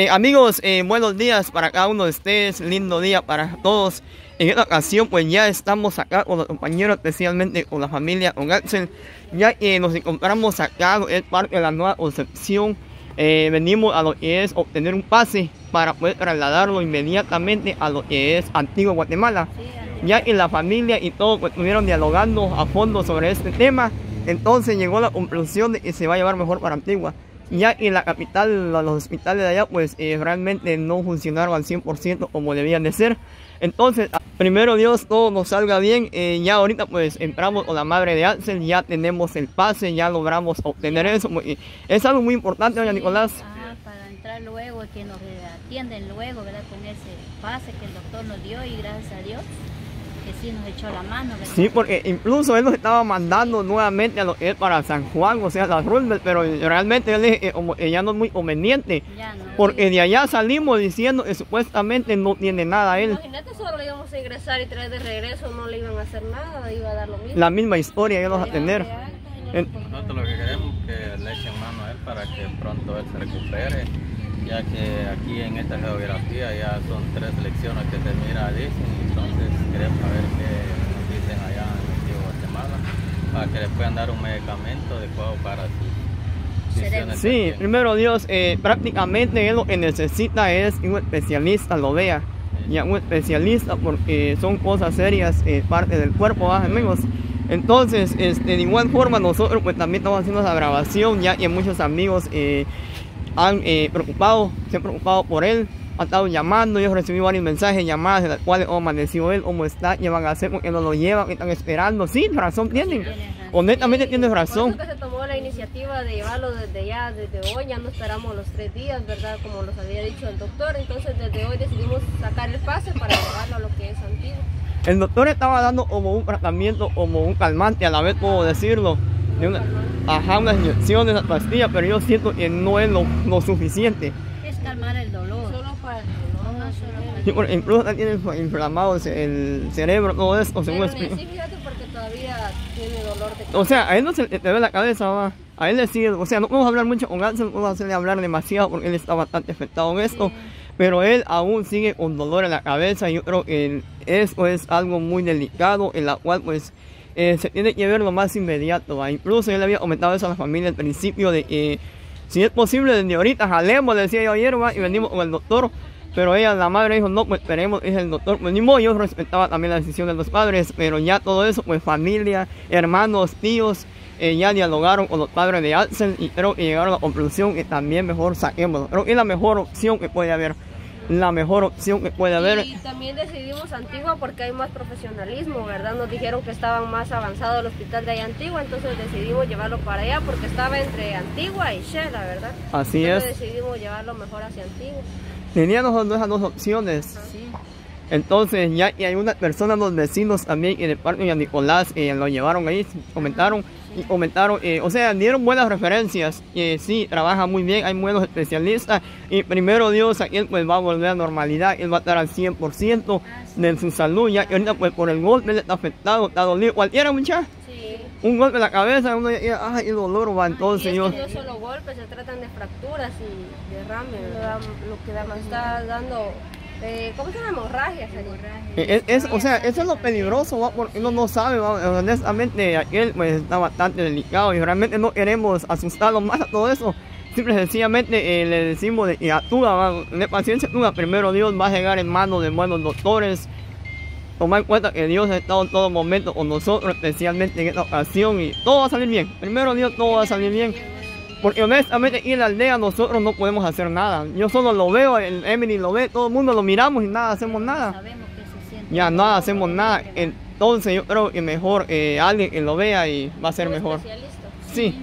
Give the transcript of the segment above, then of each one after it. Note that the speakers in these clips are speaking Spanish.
Eh, amigos, eh, buenos días para cada uno de ustedes, lindo día para todos. En esta ocasión pues ya estamos acá con los compañeros, especialmente con la familia Axel, ya que nos encontramos acá, es parte de la nueva concepción. Eh, venimos a lo que es obtener un pase para poder trasladarlo inmediatamente a lo que es Antiguo Guatemala. Ya que la familia y todos pues, estuvieron dialogando a fondo sobre este tema, entonces llegó la conclusión de que se va a llevar mejor para Antigua ya que la capital, los hospitales de allá, pues eh, realmente no funcionaron al 100% como debían de ser. Entonces, primero Dios, todo nos salga bien. Eh, ya ahorita pues entramos con la madre de Axel, ya tenemos el pase, ya logramos obtener eso. Es algo muy importante, doña Nicolás. Ah, para entrar luego, que nos atienden luego, ¿verdad? Con ese pase que el doctor nos dio y gracias a Dios que sí nos echó la mano. Sí, porque incluso él nos estaba mandando nuevamente a lo que es para San Juan, o sea, la Roosevelt, pero realmente él eh, ya no es muy conveniente. porque de allá salimos diciendo que supuestamente no tiene nada él. Imagínate, solo le íbamos a ingresar y traer de regreso, no le iban a hacer nada, iba a dar lo mismo. La misma historia íbamos a tener. Nosotros lo que queremos es que le echen mano a él para que pronto él se recupere ya que aquí en esta geografía ya son tres lecciones que se mira dicen, entonces queremos saber qué nos dicen allá en Guatemala para que le puedan dar un medicamento adecuado para su Sí, primero Dios, eh, prácticamente él lo que necesita es un especialista, lo vea, ya un especialista porque son cosas serias, eh, parte del cuerpo, amigos. Entonces, este, de igual forma nosotros pues también estamos haciendo esa grabación ya y muchos amigos eh, han eh, preocupado, se han preocupado por él, han estado llamando, yo recibí varios mensajes, llamadas, de las cuales oh, amaneció él, cómo está, qué van a hacer, porque no lo llevan, están esperando. Sí, razón tienen. Honestamente tienes razón. que se tomó la iniciativa de llevarlo desde ya, desde hoy, ya no esperamos los tres días, ¿verdad? Como nos había dicho el doctor, entonces desde hoy decidimos sacar el pase para llevarlo a lo que es antiguo. El doctor estaba dando como un tratamiento, como un calmante, a la vez puedo decirlo de una, ajá, unas inyecciones, una pastilla, pero yo siento que no es lo, lo suficiente. Es calmar el dolor. Solo para el dolor. No, sí, porque incluso tiene inflamado el cerebro, todo eso. Pero sí, fíjate porque todavía tiene dolor de O sea, a él no se le ve la cabeza, va. A él le sigue, o sea, no podemos hablar mucho con Gansel, no podemos hacerle hablar demasiado porque él está bastante afectado en esto. Pero él aún sigue con dolor en la cabeza y yo creo que eso es algo muy delicado en la cual pues eh, se tiene que ver lo más inmediato. Incluso yo le había comentado eso a la familia al principio de que si es posible desde ahorita jalemos, decía yo ayer, y venimos con el doctor. Pero ella, la madre, dijo, no, pues esperemos, es el doctor. Pues ni yo respetaba también la decisión de los padres, pero ya todo eso, pues familia, hermanos, tíos, eh, ya dialogaron con los padres de Axel y creo que llegaron a la conclusión que también mejor saquemos. Creo que es la mejor opción que puede haber la mejor opción que puede haber. Y también decidimos Antigua porque hay más profesionalismo, ¿verdad? Nos dijeron que estaban más avanzados el hospital de allá Antigua, entonces decidimos llevarlo para allá porque estaba entre Antigua y Shela, ¿verdad? Así entonces es. decidimos llevarlo mejor hacia Antigua. Teníamos esas dos opciones. Sí. Entonces ya y hay una persona, los vecinos también, y de parte de Nicolás, eh, lo llevaron ahí, comentaron y comentaron, eh, o sea, dieron buenas referencias, que sí, trabaja muy bien, hay buenos especialistas, y primero Dios, aquí él pues va a volver a normalidad, él va a estar al 100% de su salud, ya que ahorita pues por el golpe le está afectado, está dolido, cualquiera muchacha. Un golpe en la cabeza, uno ya, ay, el dolor va entonces yo. No solo golpes, se tratan de fracturas y derrames, lo que da, está dando ¿Cómo se llama? Hemorragia. Eh, es, o sea, eso es lo peligroso, porque uno no sabe, honestamente, aquel pues, está bastante delicado y realmente no queremos asustarlo más a todo eso. Simple y sencillamente eh, le decimos de que actúa, de paciencia actúa, primero Dios va a llegar en manos de buenos doctores. Tomar en cuenta que Dios ha estado en todo momento con nosotros, especialmente en esta ocasión, y todo va a salir bien. Primero Dios, todo va a salir bien. Porque honestamente aquí en la aldea nosotros no podemos hacer nada. Yo solo lo veo, el Emily lo ve, todo el mundo lo miramos y nada, hacemos nada. Ya nada, hacemos nada. Entonces yo creo que mejor eh, alguien que lo vea y va a ser mejor. Sí,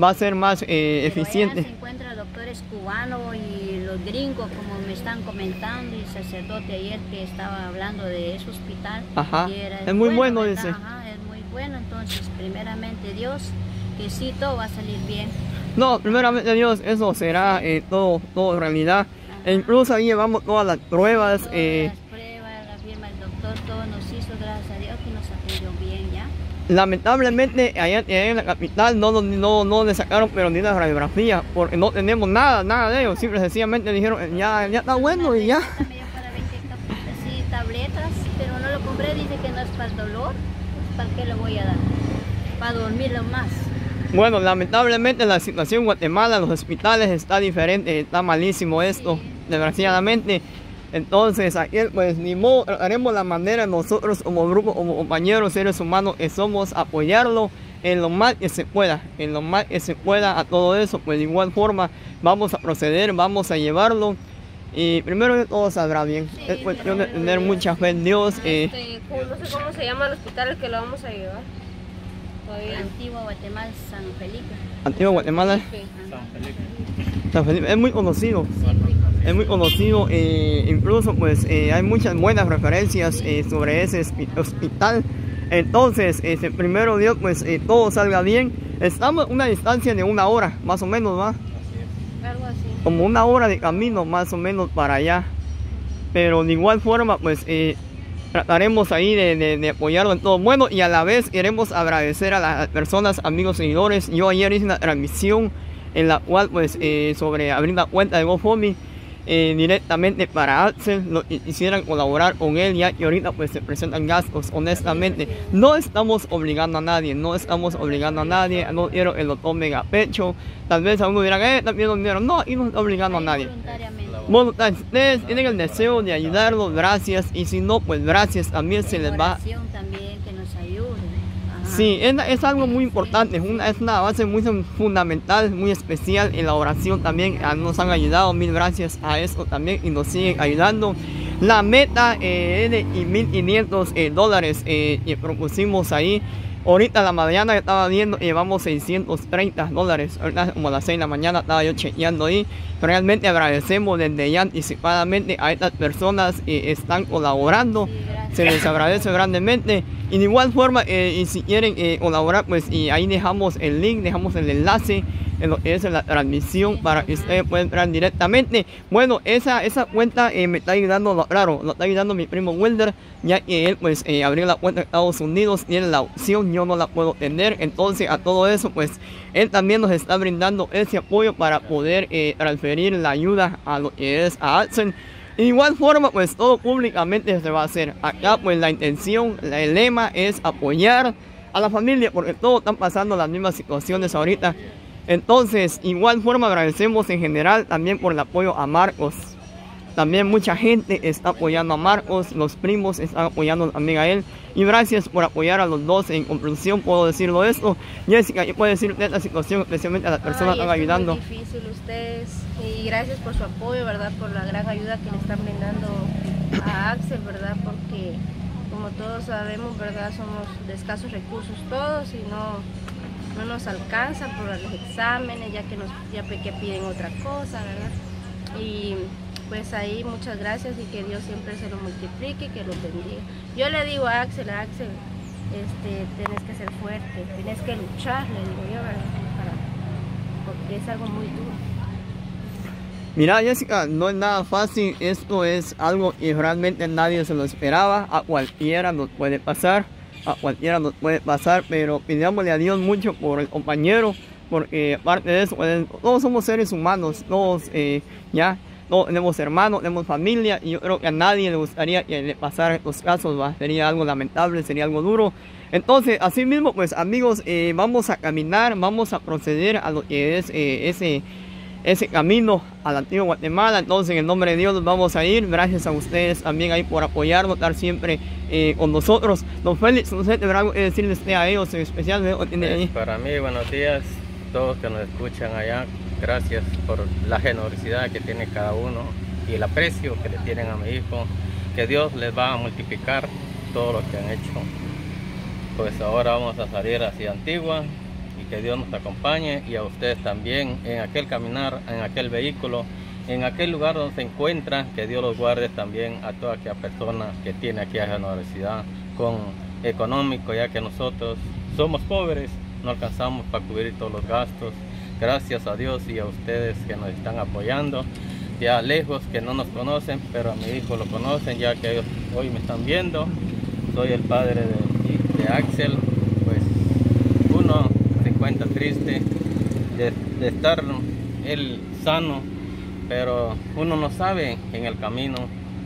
va a ser más eh, eficiente. se encuentra doctores cubanos y los gringos, como me están comentando, y el sacerdote ayer que estaba hablando de ese hospital. Ajá, es muy bueno, dice. Ajá, es muy bueno, entonces primeramente Dios, que sí, todo va a salir bien. No, primeramente Dios, eso será eh, todo, todo realidad. Incluso ahí llevamos todas las pruebas. Todas eh, las pruebas, la firma del doctor, todo nos hizo, gracias a Dios que nos atendió bien ya. Lamentablemente, allá, en la capital no, no, no le sacaron pero ni la radiografía, porque no tenemos nada, nada de ellos. Simple sencillamente dijeron, ya, ya está bueno y ya. Sí, tabletas, pero no lo compré, dice que no es para el dolor. ¿Para qué le voy a dar? Para dormirlo más. Bueno, lamentablemente la situación en Guatemala, los hospitales está diferente, está malísimo esto, desgraciadamente. Entonces, aquí pues ni modo, haremos la manera nosotros como grupo, como compañeros, seres humanos que somos, apoyarlo en lo más que se pueda, en lo más que se pueda a todo eso, pues de igual forma vamos a proceder, vamos a llevarlo y primero que todo saldrá bien. es cuestión de tener mucha fe en Dios. Eh. Este, no sé cómo se llama el hospital al que lo vamos a llevar. Antigua Guatemala, San Felipe. Antigua Guatemala. San Felipe. Es muy conocido es muy conocido, eh, incluso pues eh, hay muchas buenas referencias eh, sobre ese hospital. Entonces, este, primero Dios, pues todo salga bien. Estamos a una distancia de una hora, más o menos, ¿va? Algo así. Como una hora de camino, más o menos, para allá. Pero de igual forma, pues trataremos ahí de, apoyarlo en todo. Bueno, y a la vez queremos agradecer a las personas, amigos, seguidores. Yo ayer hice una transmisión en la cual, pues, sobre abrir la cuenta de GoFundMe eh, directamente para Axel, lo quisieran colaborar con él, ya que ahorita pues se presentan gastos, honestamente. No estamos obligando a nadie, no estamos obligando a nadie, no quiero que lo tomen pecho. Tal vez a uno dirán, eh, también. No, y no está obligando a nadie. Bueno, ustedes tienen el deseo de ayudarlo, gracias. Y si no, pues gracias, también se les va. También que nos ayude. Sí, es, algo muy importante, es una, es una base muy fundamental, muy especial en la oración también. Ah, nos han ayudado, mil gracias a eso también y nos siguen ayudando. La meta eh, es de 1.500 eh, dólares eh, que propusimos ahí. Ahorita la mañana estaba viendo llevamos 630 dólares. Ahorita como a las 6 de la mañana estaba yo chequeando ahí. Realmente agradecemos desde ya anticipadamente a estas personas que están colaborando se les agradece grandemente. Y de igual forma, eh, y si quieren eh, colaborar, pues y ahí dejamos el link, dejamos el enlace en lo que es la transmisión para que ustedes puedan entrar directamente. Bueno, esa, esa cuenta eh, me está ayudando, claro, lo está ayudando mi primo Wilder, ya que él pues abrió la cuenta en Estados Unidos, tiene la opción, yo no la puedo tener. Entonces a todo eso, pues él también nos está brindando ese apoyo para poder transferir la ayuda a lo que es a Adsen. De igual forma, pues todo públicamente se va a hacer. Acá, pues la intención, el lema es apoyar a la familia, porque todos están pasando las mismas situaciones ahorita. Entonces, igual forma agradecemos en general también por el apoyo a Marcos. También mucha gente está apoyando a Marcos, los primos están apoyando también a él. Y gracias por apoyar a los dos. En conclusión, puedo decirlo esto. Jessica, ¿qué puede decir de esta situación, especialmente a las personas que están ayudando? Es muy difícil ustedes. Y gracias por su apoyo, ¿verdad? Por la gran ayuda que le están brindando a Axel, ¿verdad? Porque, como todos sabemos, ¿verdad? Somos de escasos recursos todos y no, no nos alcanza por los exámenes, ya que nos ya que piden otra cosa, ¿verdad? Y pues ahí muchas gracias y que Dios siempre se lo multiplique que lo bendiga. Yo le digo a Axel, a Axel, este, tienes que ser fuerte, tienes que luchar, le digo yo, Para, porque es algo muy duro. Mira Jessica, no es nada fácil, esto es algo que realmente nadie se lo esperaba, a cualquiera nos puede pasar, a cualquiera nos puede pasar, pero pidámosle a Dios mucho por el compañero, porque aparte de eso, pues, todos somos seres humanos, todos eh, ya todos tenemos hermanos, tenemos familia y yo creo que a nadie le gustaría que le pasara estos casos, sería algo lamentable, sería algo duro. Entonces, así mismo, pues amigos, eh, vamos a caminar, vamos a proceder a lo que es eh, ese, ese camino al antiguo Guatemala. Entonces, en el nombre de Dios nos vamos a ir. Gracias a ustedes también ahí por apoyarnos, estar siempre eh, con nosotros. Don Félix, no sé, ¿tendrá algo que decirles a ellos en especial? Pues, para mí, buenos días, todos que nos escuchan allá Gracias por la generosidad que tiene cada uno y el aprecio que le tienen a mi hijo. Que Dios les va a multiplicar todo lo que han hecho. Pues ahora vamos a salir hacia Antigua y que Dios nos acompañe y a ustedes también en aquel caminar, en aquel vehículo, en aquel lugar donde se encuentran, que Dios los guarde también a toda aquella persona que tiene aquí a generosidad con económico, ya que nosotros somos pobres, no alcanzamos para cubrir todos los gastos Gracias a Dios y a ustedes que nos están apoyando. Ya lejos que no nos conocen, pero a mi hijo lo conocen ya que ellos hoy me están viendo. Soy el padre de, Axel. De estar él sano, pero uno no sabe en el camino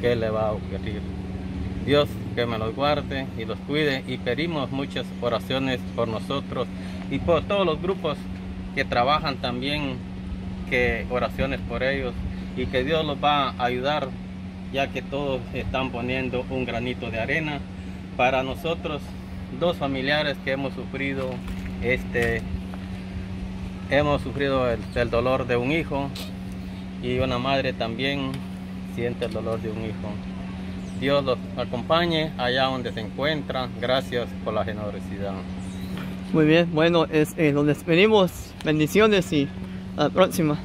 qué le va a ocurrir. Dios que me los guarde y los cuide y pedimos muchas oraciones por nosotros y por todos los grupos que trabajan también, que oraciones por ellos y que Dios los va a ayudar ya que todos están poniendo un granito de arena para nosotros dos familiares que hemos sufrido este hemos sufrido el, dolor de un hijo y una madre también siente el dolor de un hijo. Dios los acompañe allá donde se encuentran. Gracias por la generosidad. Muy bien, bueno, es, eh, nos despedimos. Bendiciones y a la próxima.